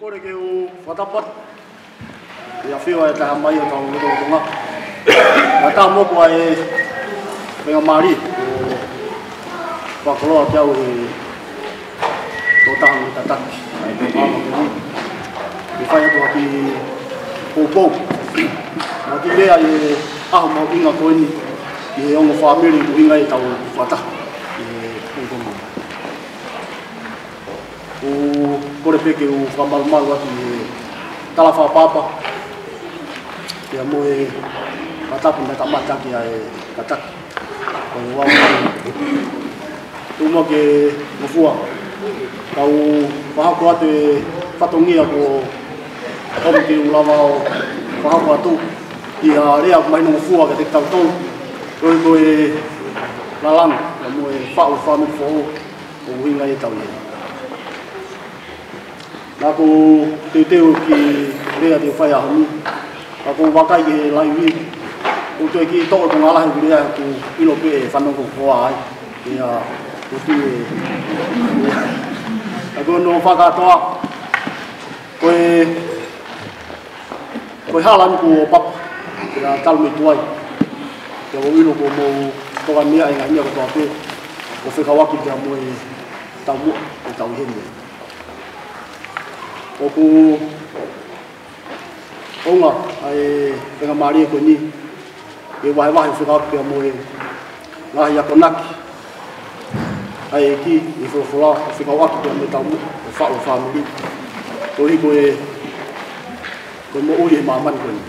kore o whatapat. Ia whiwa e taha mai o tau ngoto o tonga. ai e mea maari. Whakaloa te au e tō taha ngoto tatak. Ma ki lea e aho mau inga e ongo whāmiri ku inga e E kūtoma. O pore peke o whamalu malu atu e talawha papa. Te amo e katapu me tamataki a e kataki. Koe wau e umo ke mofua. Tau pahako atu e whatongia ko omi ki ulawa o pahako atu. Ti a rea maino mofua ke te tautou. Koe koe lalanga. Amo e whao whanu whao o huinga e tau e. Nako te teo ki rea te whai aho ni. Nako wakai ke lai wi. O tue ki toko tunga lahi ki rea ku ilo pe e whanoko hoa ai. E a o tue e... Nako no whakatoa. Koe... Koe hala niku o papa. Koe talu me tuai. Te o ilo ko mou toka mea e ngai mea kotoa pe. O whekawaki te amoe tau mua e tau hemea o ku onga ai tanga mari ko ni e wai wai fu dak pia moe na ya konak ai ki i fu fu la fu ka wak pia me ta mu fa o fa mu ni to ri ko e, e ko e, e mo o ye ma man ko ni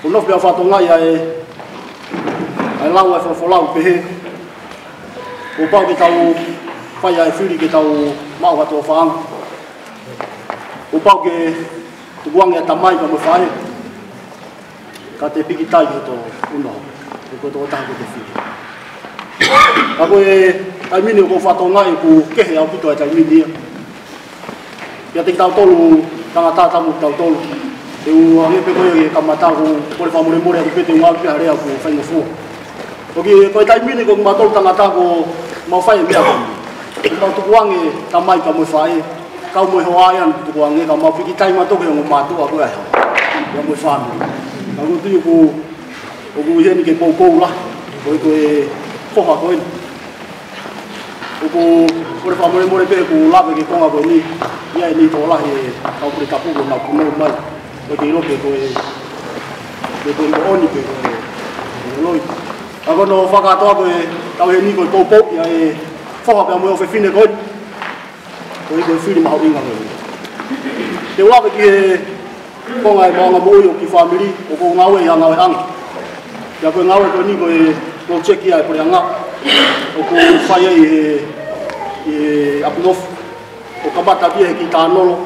ko no pia fa to ngai ai ai la wai fu fu la pe o pa ki ta o pa ya fu ri ki ta o ma wa to fa ngai o pau ke o guang ya tamai ka mo fai ka te piki tai to uno e ko to tahu te fi a ko e ai mini ko fa to nai ku ke he au to ai mini ya te tau tolu ka ta ta mu tau tolu e u a me pe ko ye ka mata ku ko fa mo le mo re ku pe te ngal pe area ku fa ni o ki ko ai mini ko ma to ta mata ko mo fa ye a ko tau tu guang e tamai ka mo fai câu mui hoa yan tua nge kau mau piki tai ma tu ke ngu ma tôi aku ya ya mui fan aku tu aku aku hiện cái pou cô lah với tôi ko ha koi aku ore một mure mure pe aku la ke kong aku ni này ni to lah he kau pri kapu ko na ku mo mai ko ti lo ke koi ke koi ko oni ke koi loi aku no fa ka to aku tau he ni koi kou pou ya e Phong học là mười học phải phim được thôi o i koe whiri mahau inga kai. Te waka ki he konga e maanga mōi o ki whamiri, o kō ngāwe i a ngāwe anga. Te a koe ngāwe koe ni koe kō tsekia e kore anga, o kō whaia i he e, apunofu, o kabata pia he ki tā nolo,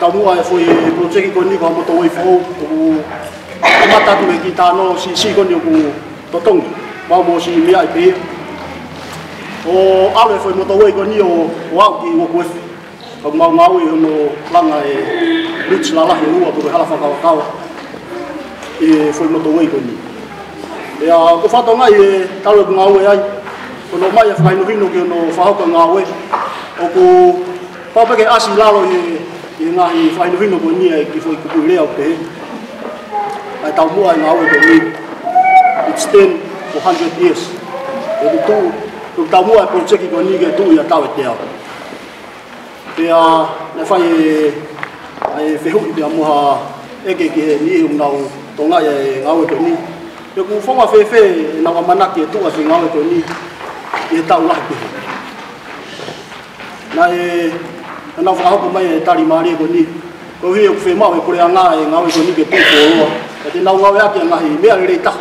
ka mua e fwoi kō tseki koe ni koe amoto oi whou, o kō kabata tu he ki tā nolo si si koni o kō totongi, mā mō si mea i pēia o ale foi moto wei con o au ki wo kuesi o mau mau i no langa e rich la la hinua tu hala fa ka ka e foi moto wei con e a ko fa tonga e talo ku mau ai ko no mai fa no hinu ki no fa ha ka mau o ku pa pe ke asi la lo e e na i fa no hinu ko ni e ki foi ku ku le o pe ai tau mua i mau e ko ni it's been 100 years e to lúc đầu mua con sẽ có những cái tụi tao về tiêu thì à nó phải ai phải hụt tiêu mua à, cái cái cái ni hùng đầu tổng lại ngao về ni thì cũng phong hòa phê phê nào mà nắc cái tụi thì ngao về ni cái tao lại này nó phải học của mày tao đi mà đi con đi có khi phải mua về cô đây ngai ngao về ni cái tụi phố rồi thì nào ngao về cái ngai mẹ đấy tao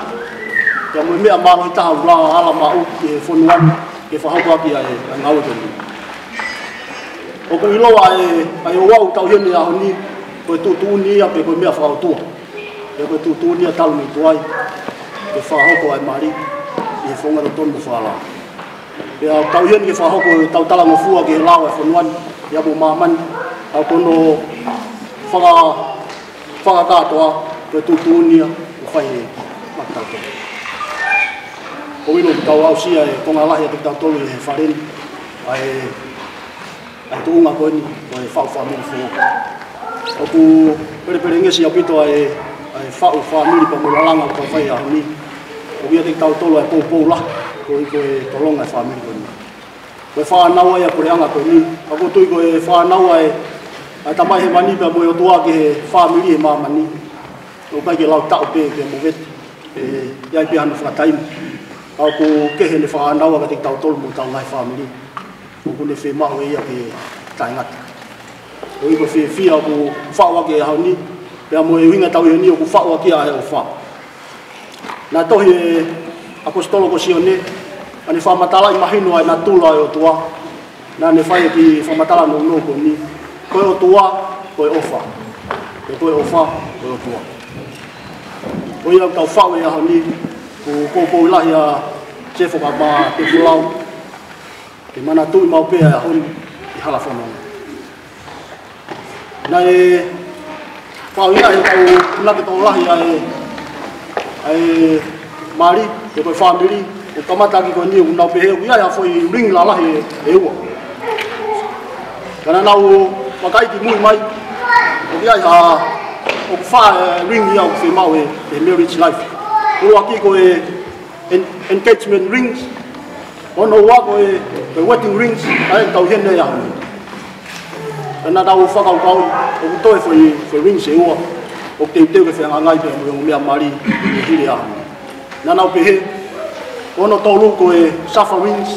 ya mo me ma ta wa ala ma o ke fo no an ke fo ha ba e ai na o de e e o ko lo wa e ai wa o ta o ni ho ni ko tu tu ni ya pe ko me fa o tu ya ko tu tu ni ta lu tu ai ke fa ha ko ai ma ri e fo ngaro ton fa la e a ta o ni ke fa ha ko ta ta la mo fu a ke la wa fo no an ya bo ma man a ko no fa fa ka to ko tu tu ni ko fa e ma ta to ko ino te tau au sia e konga lahi a te tau tolu e whare ni. Ai, ai tu unga koe ni, o e whau whaa mili whua. O ku pere pere ngesi a pito ai, ai whau whaa mili pa mula langa pa whai a ni. O ia te tau tolu e pou pou lahi, ko i koe tolonga e whaa mili koe ni. Koe whaa naua ia kore anga koe ni. ko tui e whaa naua e, ai tamai he mani pa moe o tua ke he whaa mili e maa mani. O kai ke lau tau pe ke mo vete. Ia i pe hana whakataimu au ko ke hele fa na wa te tau tolu mo tau mai family ko ko le fe ma o ia pe tai ngat o i fe fi au ko fa wa ke hau pe mo e winga tau e ni o ko fa wa ke a he fa na to he apostolo ko sio ne ani fa ma tala i mahi no ai na tu la e o tua na ne fa e ki fa ma tala no no ko ni ko o tua ko o ofa. E ko o fa ko o tua Oia kau fawe ya hau ni, cô cô cô lại ờ, chế phục bà bà cái lâu thì mà là tôi mau bia hơn thì hà là phòng này này vào như này tàu là cái tàu là này ấy mà đi để phải farm đi để có mặt cái còn nhiều nào bia cũng là phải ring là là hiểu cái nào mà cái thì mùi mây cũng là ông pha ring ờ, nhiều thì mau để để live wa ki ko engagement rings on no wa ko ko wedding rings ai tàu hiên này à na đâu fa kau kau ông tôi phải phải rings ấy wa ông tiêu tiêu cái phải ngay về người miền Mali đi đi à na nào bị on no tolu ko suffer rings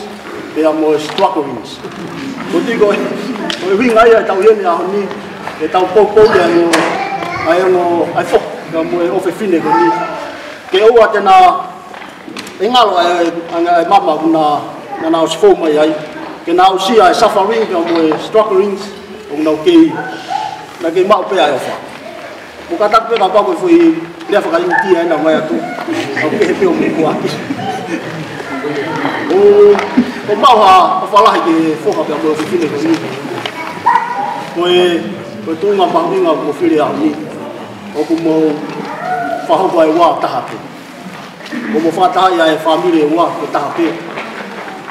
they are more struggle rings ko ti ko ko wing ai tàu hiên này à ni để tàu po po để ai ngô ai phok cái mùi ô phải phin này cái gì cái ô cho nó cái ngao lại người mà mà nó nó nào phụ mày ấy cái nào xí ai suffering cho mày struggling cũng nào kỳ là cái mạo bây giờ phải một cái tắc với nó bao nhiêu phụ để phải cái gì ấy nào mày tu ok biểu mình quá ô ô mạo hà có phải lại cái phù hợp với người phụ nữ cái gì mày mày tu ngầm bằng đi ngầm của phụ nữ ấy ô cũng mau whahau ai wā taha pe. Ko mo whātaha ia e whāmire wā ke taha pe.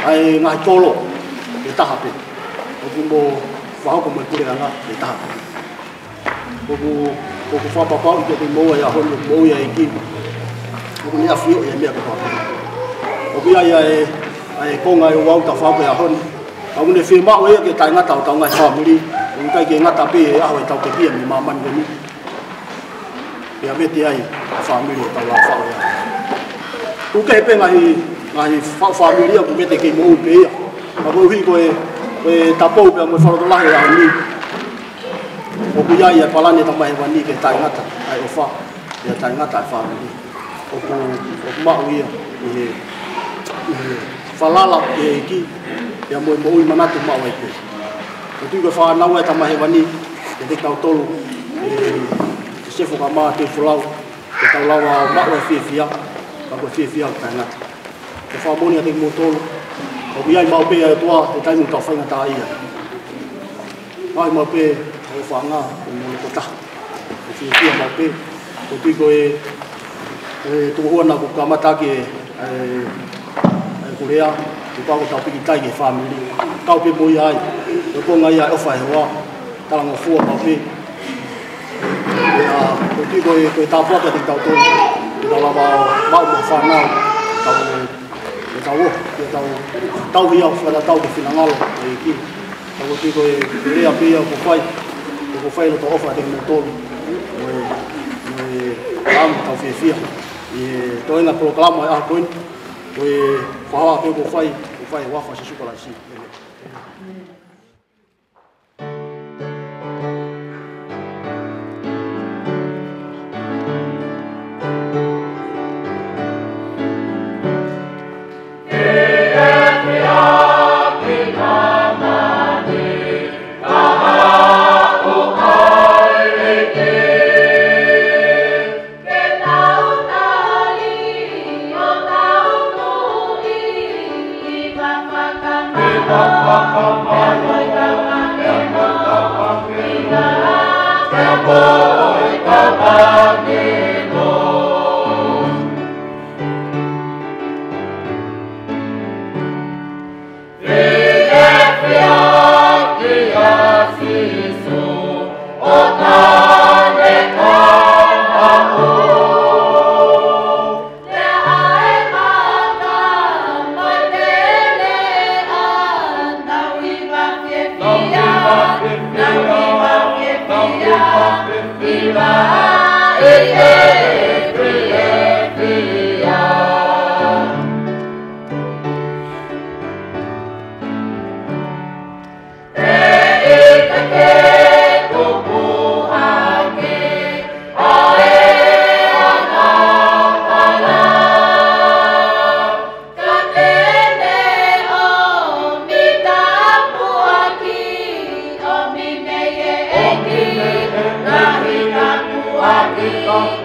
Ai ngai tolo ke taha pe. Ko ki mo whahau ko mai kurea ngā ke taha pe. Ko ku ko ku whāpapau ke te moua ia honu, moua ia i ki. Ko ku nea whio ia e mea ke whāpapau. Ko ku ia ia e ai konga e wauta whāpau ia e honu. Ka une whi mao ia e ke tai ngata o tau ngai whāmire. Ko ku kai ke ngata pe e ahoe tau ke pia ni mamani ni ya mete ai family ta la fa ya u ke pe ngai ngai fa familia ku mete ke mo pe ya ma ko hi ko e e ta po pe mo fa ro la ya ni o ku ya ya e pala ni ta mai wan ni ke ta ngata ai o fa ya ta ngata fa e ni o ku o ma u ya i e fa la la ke ki ya mo mo i mana tu ma wa ke ko tu ko fa na wa e ta mai wan ni ke ta tolu se fo ka ma te fo lau te ka lau a ma o fi fi a ka ko fi fi a ka te fa boni a te mo tolo o bi ai ma a e toa te tai ka fa ta ia ai ma pe o fa na o mo ko ta o fi fi a o pi e e to ho na ko ka ma e, e Korea, te pa ko ta piki tai ke family, ka pe boi ai, te ko ngai ai e o e hoa, ta la ngofua pa pe, ki koe koe tāpua ka te tau tō i tāla wā mau mā whānau e tau e tau o ki e tau tau hi au whara tau ki whina ngalo e ki tau ki koe ki rea pia ko whai ko ko whai loto ofa te kino tōlu me me tau whia whia i e tōina proklamo e ahakoin koe whahawa pia ko whai ko whai wafa si shukala si Thank America.